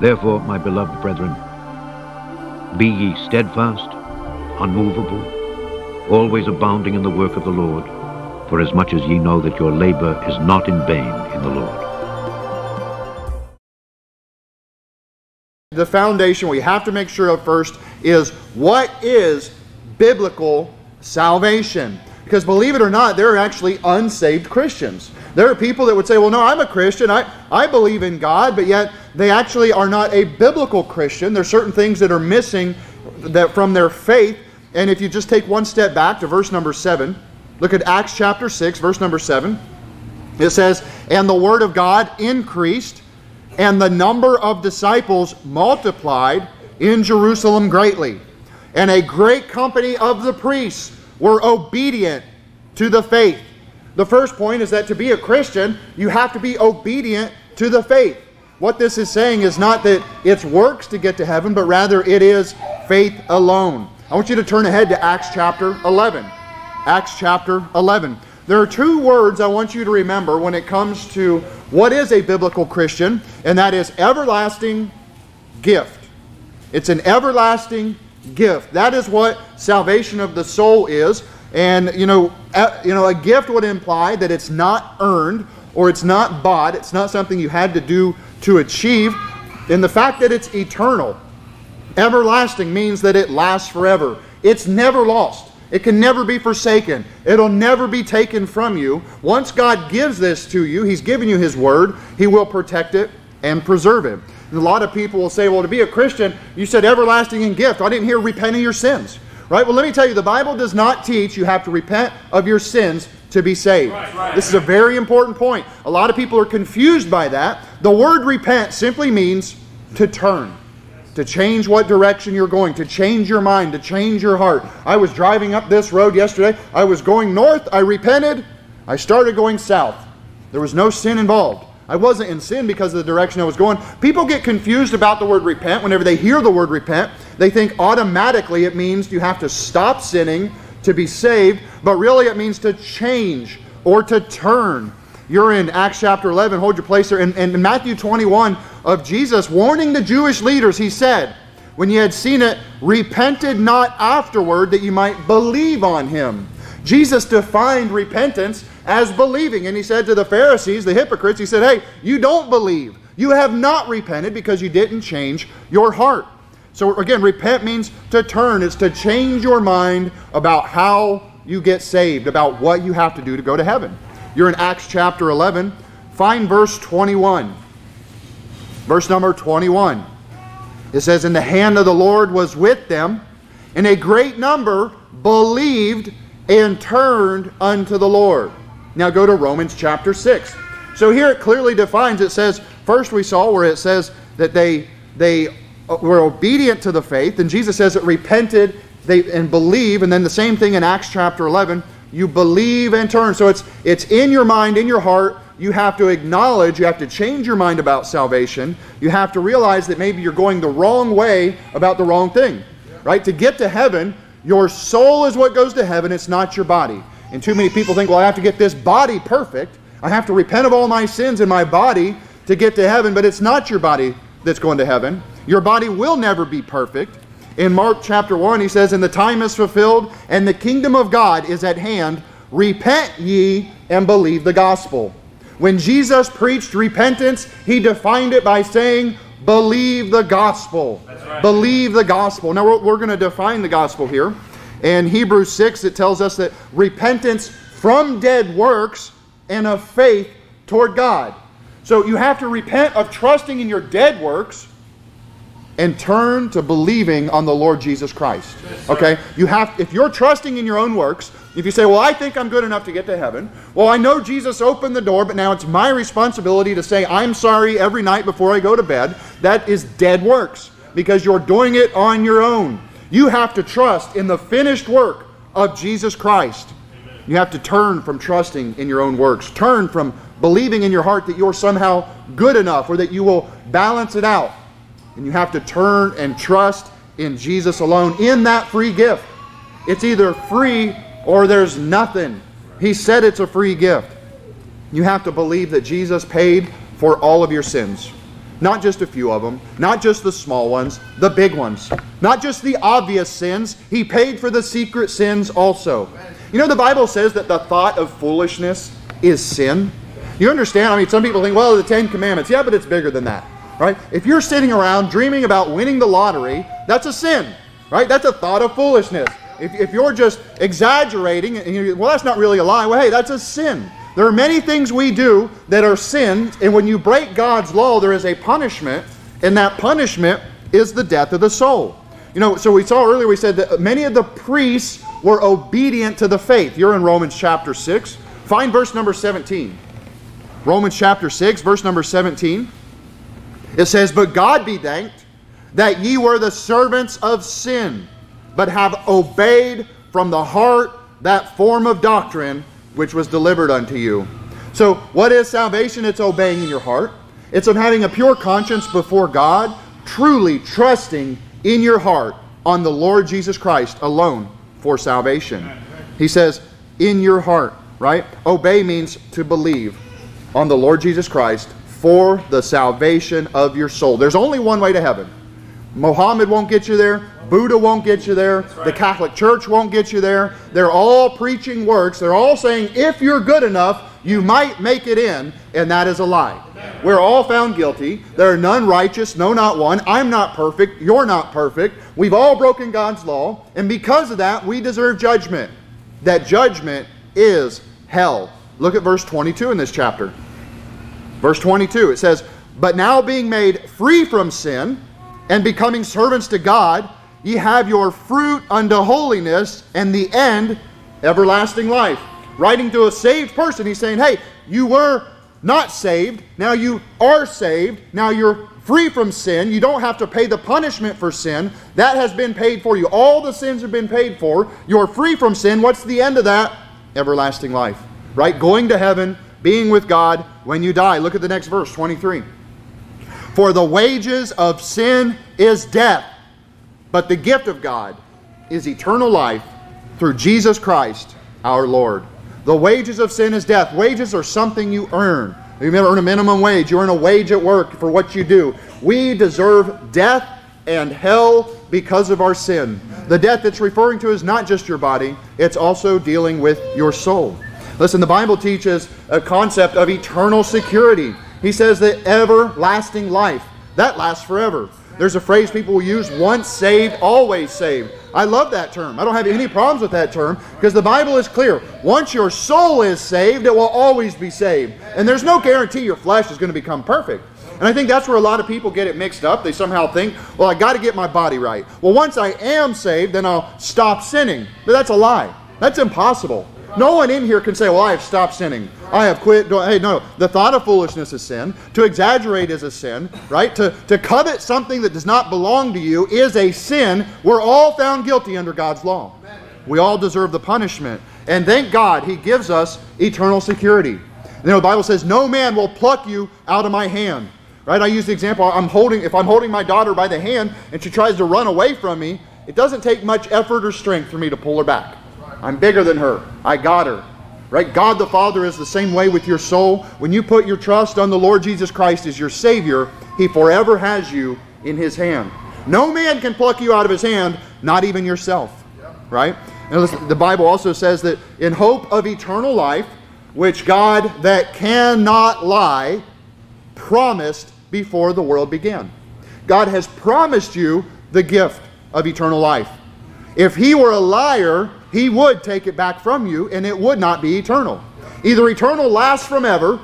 Therefore, my beloved brethren, be ye steadfast, unmovable, always abounding in the work of the Lord, for as much as ye know that your labor is not in vain in the Lord. The foundation we have to make sure of first is what is biblical salvation? Because believe it or not, there are actually unsaved Christians. There are people that would say, well, no, I'm a Christian. I, I believe in God, but yet they actually are not a biblical Christian. There's certain things that are missing that from their faith. And if you just take one step back to verse number 7, look at Acts chapter 6, verse number 7. It says, And the word of God increased, and the number of disciples multiplied in Jerusalem greatly. And a great company of the priests were obedient to the faith. The first point is that to be a Christian, you have to be obedient to the faith. What this is saying is not that it's works to get to heaven, but rather it is faith alone. I want you to turn ahead to Acts chapter 11. Acts chapter 11. There are two words I want you to remember when it comes to what is a biblical Christian, and that is everlasting gift. It's an everlasting gift. That is what salvation of the soul is. And you know, a, you know, a gift would imply that it's not earned or it's not bought. It's not something you had to do to achieve. And the fact that it's eternal, everlasting means that it lasts forever. It's never lost. It can never be forsaken. It'll never be taken from you. Once God gives this to you, He's given you His word, He will protect it and preserve it. And a lot of people will say, well, to be a Christian, you said everlasting and gift. I didn't hear repent of your sins. Right? Well, let me tell you, the Bible does not teach you have to repent of your sins to be saved. Right, right. This is a very important point. A lot of people are confused by that. The word repent simply means to turn to change what direction you're going, to change your mind, to change your heart. I was driving up this road yesterday. I was going north. I repented. I started going south. There was no sin involved. I wasn't in sin because of the direction I was going. People get confused about the word repent. Whenever they hear the word repent, they think automatically it means you have to stop sinning to be saved, but really it means to change or to turn. You're in Acts chapter 11, hold your place there. And in, in Matthew 21 of Jesus warning the Jewish leaders, he said, when you had seen it, repented not afterward that you might believe on him. Jesus defined repentance as believing. And he said to the Pharisees, the hypocrites, he said, Hey, you don't believe. You have not repented because you didn't change your heart. So again, repent means to turn, it's to change your mind about how you get saved, about what you have to do to go to heaven. You're in Acts chapter 11. Find verse 21. Verse number 21. It says, And the hand of the Lord was with them, and a great number believed and turned unto the Lord. Now go to Romans chapter 6. So here it clearly defines, it says, first we saw where it says that they, they Uh, were obedient to the faith, and Jesus says it repented they, and believe, and then the same thing in Acts chapter 11, you believe and turn. So it's, it's in your mind, in your heart, you have to acknowledge, you have to change your mind about salvation. You have to realize that maybe you're going the wrong way about the wrong thing. Right? To get to heaven, your soul is what goes to heaven, it's not your body. And too many people think, well, I have to get this body perfect. I have to repent of all my sins in my body to get to heaven, but it's not your body that's going to heaven. Your body will never be perfect. In Mark chapter 1, he says, And the time is fulfilled, and the kingdom of God is at hand. Repent ye and believe the gospel. When Jesus preached repentance, he defined it by saying, Believe the gospel. Right. Believe the gospel. Now, we're, we're going to define the gospel here. In Hebrews 6, it tells us that repentance from dead works and of faith toward God. So you have to repent of trusting in your dead works and turn to believing on the Lord Jesus Christ. Okay? You have if you're trusting in your own works, if you say, "Well, I think I'm good enough to get to heaven." Well, I know Jesus opened the door, but now it's my responsibility to say, "I'm sorry" every night before I go to bed. That is dead works because you're doing it on your own. You have to trust in the finished work of Jesus Christ. You have to turn from trusting in your own works. Turn from believing in your heart that you're somehow good enough or that you will balance it out. And you have to turn and trust in Jesus alone in that free gift. It's either free or there's nothing. He said it's a free gift. You have to believe that Jesus paid for all of your sins. Not just a few of them, not just the small ones, the big ones. Not just the obvious sins, He paid for the secret sins also. You know, the Bible says that the thought of foolishness is sin. You understand? I mean, some people think, well, the Ten Commandments. Yeah, but it's bigger than that, right? If you're sitting around dreaming about winning the lottery, that's a sin, right? That's a thought of foolishness. If, if you're just exaggerating, you well, that's not really a lie, well, hey, that's a sin. There are many things we do that are sins, and when you break God's law, there is a punishment, and that punishment is the death of the soul. You know, so we saw earlier, we said that many of the priests were obedient to the faith. You're in Romans chapter 6. Find verse number 17. Romans chapter 6, verse number 17. It says, But God be thanked that ye were the servants of sin, but have obeyed from the heart that form of doctrine which was delivered unto you. So, what is salvation? It's obeying in your heart. It's of having a pure conscience before God, truly trusting in your heart on the Lord Jesus Christ alone for salvation. He says, in your heart, right? Obey means to believe on the Lord Jesus Christ for the salvation of your soul. There's only one way to heaven. Mohammed won't get you there. Buddha won't get you there. Right. The Catholic Church won't get you there. They're all preaching works. They're all saying if you're good enough, you might make it in, and that is a lie. We're all found guilty. There are none righteous, no, not one. I'm not perfect. You're not perfect. We've all broken God's law, and because of that, we deserve judgment. That judgment is hell. Look at verse 22 in this chapter. Verse 22, it says, But now being made free from sin and becoming servants to God, ye have your fruit unto holiness, and the end, everlasting life. Writing to a saved person, he's saying, Hey, you were not saved. Now you are saved. Now you're free from sin. You don't have to pay the punishment for sin. That has been paid for you. All the sins have been paid for. You're free from sin. What's the end of that? Everlasting life. Right? Going to heaven, being with God when you die. Look at the next verse, 23. For the wages of sin is death, but the gift of God is eternal life through Jesus Christ our Lord. The wages of sin is death. Wages are something you earn. You earn a minimum wage. You earn a wage at work for what you do. We deserve death and hell because of our sin. The death that's referring to is not just your body, it's also dealing with your soul. Listen, the Bible teaches a concept of eternal security. He says that everlasting life, that lasts forever. There's a phrase people use once saved, always saved. I love that term. I don't have any problems with that term because the Bible is clear. Once your soul is saved, it will always be saved. And there's no guarantee your flesh is going to become perfect. And I think that's where a lot of people get it mixed up. They somehow think, well, I got to get my body right. Well, once I am saved, then I'll stop sinning. But that's a lie. That's impossible. No one in here can say, well, I have stopped sinning. I have quit. Hey, no. The thought of foolishness is sin. To exaggerate is a sin, right? To, to covet something that does not belong to you is a sin. We're all found guilty under God's law. We all deserve the punishment. And thank God he gives us eternal security. You know, the Bible says, no man will pluck you out of my hand. Right? I use the example, I'm holding, if I'm holding my daughter by the hand and she tries to run away from me, it doesn't take much effort or strength for me to pull her back. I'm bigger than her. I got her. Right? God the Father is the same way with your soul. When you put your trust on the Lord Jesus Christ as your Savior, He forever has you in His hand. No man can pluck you out of His hand, not even yourself. Right? And listen, the Bible also says that in hope of eternal life, which God that cannot lie promised before the world began. God has promised you the gift of eternal life. If He were a liar, he would take it back from you and it would not be eternal. Either eternal lasts forever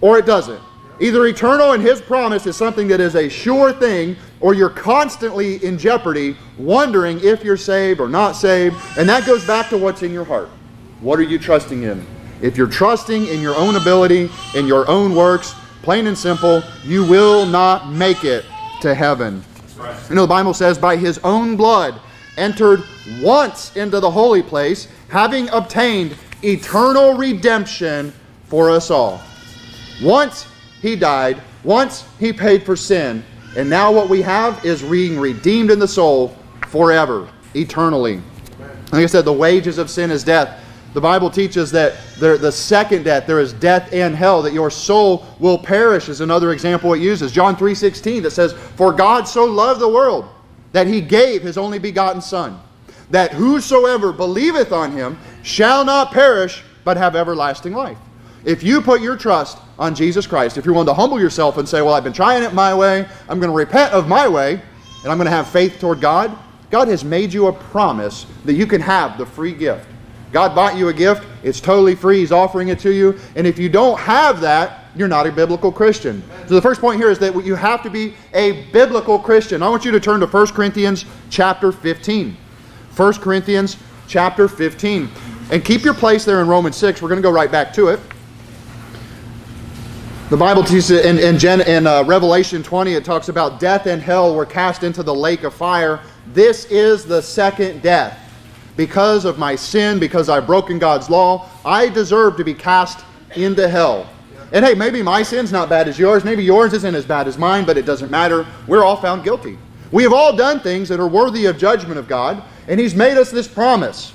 or it doesn't. Either eternal and his promise is something that is a sure thing or you're constantly in jeopardy wondering if you're saved or not saved. And that goes back to what's in your heart. What are you trusting in? If you're trusting in your own ability, in your own works, plain and simple, you will not make it to heaven. You know, the Bible says, by his own blood entered once into the holy place, having obtained eternal redemption for us all. Once he died, once he paid for sin, and now what we have is being redeemed in the soul forever, eternally. Like I said, the wages of sin is death. The Bible teaches that there, the second death, there is death and hell, that your soul will perish is another example it uses. John 3.16 that says, For God so loved the world that he gave his only begotten Son, that whosoever believeth on him shall not perish, but have everlasting life. If you put your trust on Jesus Christ, if you're willing to humble yourself and say, Well, I've been trying it my way, I'm going to repent of my way, and I'm going to have faith toward God, God has made you a promise that you can have the free gift. God bought you a gift, it's totally free, He's offering it to you, and if you don't have that, you're not a biblical Christian. So the first point here is that you have to be a biblical Christian. I want you to turn to 1 Corinthians chapter 15. 1 Corinthians chapter 15. And keep your place there in Romans 6. We're going to go right back to it. The Bible teaches in, in, Gen, in uh, Revelation 20, it talks about death and hell were cast into the lake of fire. This is the second death. Because of my sin, because I've broken God's law, I deserve to be cast into hell. And hey, maybe my sin's not bad as yours. Maybe yours isn't as bad as mine, but it doesn't matter. We're all found guilty. We have all done things that are worthy of judgment of God, and He's made us this promise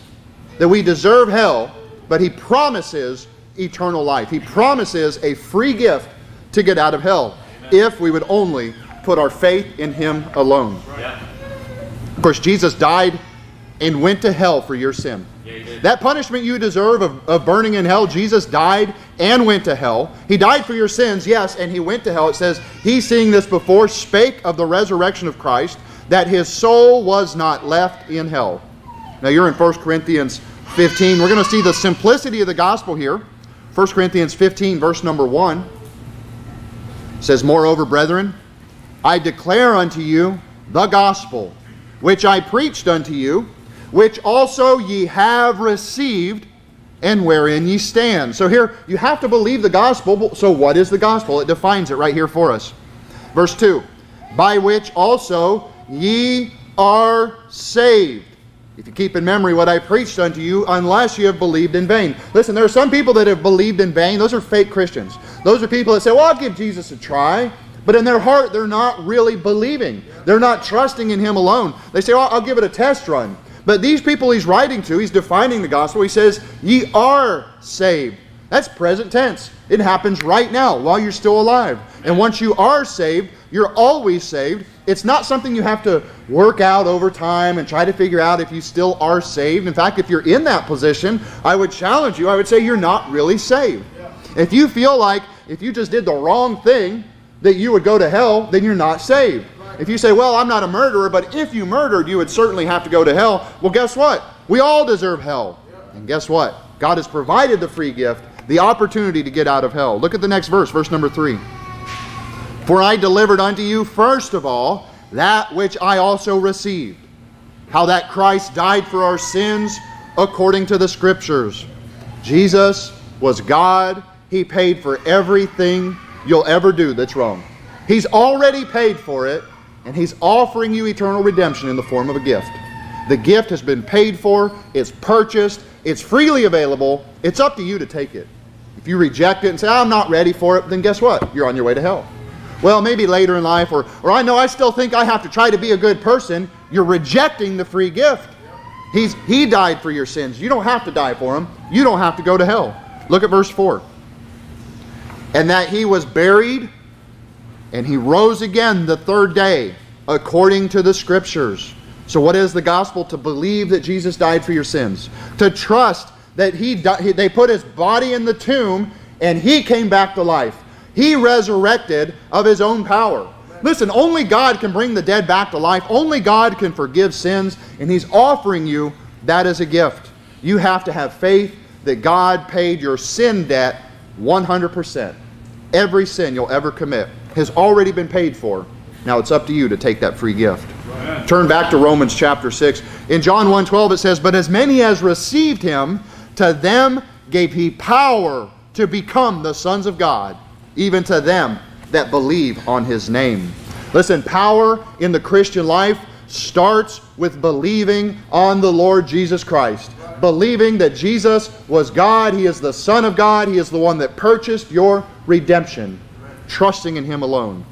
that we deserve hell, but He promises eternal life. He promises a free gift to get out of hell if we would only put our faith in Him alone. Of course, Jesus died and went to hell for your sin. That punishment you deserve of, of burning in hell, Jesus died and went to hell. He died for your sins, yes, and he went to hell. It says, He seeing this before spake of the resurrection of Christ, that his soul was not left in hell. Now you're in 1 Corinthians 15. We're going to see the simplicity of the gospel here. 1 Corinthians 15, verse number 1 says, Moreover, brethren, I declare unto you the gospel, which I preached unto you, which also ye have received, and wherein ye stand. So here, you have to believe the gospel. So what is the gospel? It defines it right here for us. Verse 2 By which also ye are saved. If you keep in memory what I preached unto you, unless you have believed in vain. Listen, there are some people that have believed in vain. Those are fake Christians. Those are people that say, well, I'll give Jesus a try. But in their heart, they're not really believing. They're not trusting in Him alone. They say, well, I'll give it a test run. But these people he's writing to, he's defining the gospel. He says, Ye are saved. That's present tense. It happens right now while you're still alive. And once you are saved, you're always saved. It's not something you have to work out over time and try to figure out if you still are saved. In fact, if you're in that position, I would challenge you. I would say you're not really saved. If you feel like if you just did the wrong thing that you would go to hell, then you're not saved. If you say, well, I'm not a murderer, but if you murdered, you would certainly have to go to hell. Well, guess what? We all deserve hell. And guess what? God has provided the free gift, the opportunity to get out of hell. Look at the next verse, verse number three. For I delivered unto you first of all that which I also received, how that Christ died for our sins according to the Scriptures. Jesus was God. He paid for everything you'll ever do that's wrong. He's already paid for it, and He's offering you eternal redemption in the form of a gift. The gift has been paid for, it's purchased, it's freely available. It's up to you to take it. If you reject it and say, I'm not ready for it, then guess what? You're on your way to hell. Well, maybe later in life, or, or I know I still think I have to try to be a good person. You're rejecting the free gift. He's, he died for your sins. You don't have to die for them. You don't have to go to hell. Look at verse 4. And that he was buried and he rose again the third day, according to the scriptures. So, what is the gospel? To believe that Jesus died for your sins, to trust that he, they put his body in the tomb and he came back to life. He resurrected of his own power. Listen, only God can bring the dead back to life. Only God can forgive sins, and He's offering you that as a gift. You have to have faith that God paid your sin debt 100%. Every sin you'll ever commit has already been paid for. Now it's up to you to take that free gift. Turn back to Romans chapter 6. In John 1:12 it says, "But as many as received him, to them gave he power to become the sons of God, even to them that believe on his name." Listen, power in the Christian life starts with believing on the Lord Jesus Christ. Believing that Jesus was God, He is the Son of God, He is the one that purchased your redemption trusting in Him alone.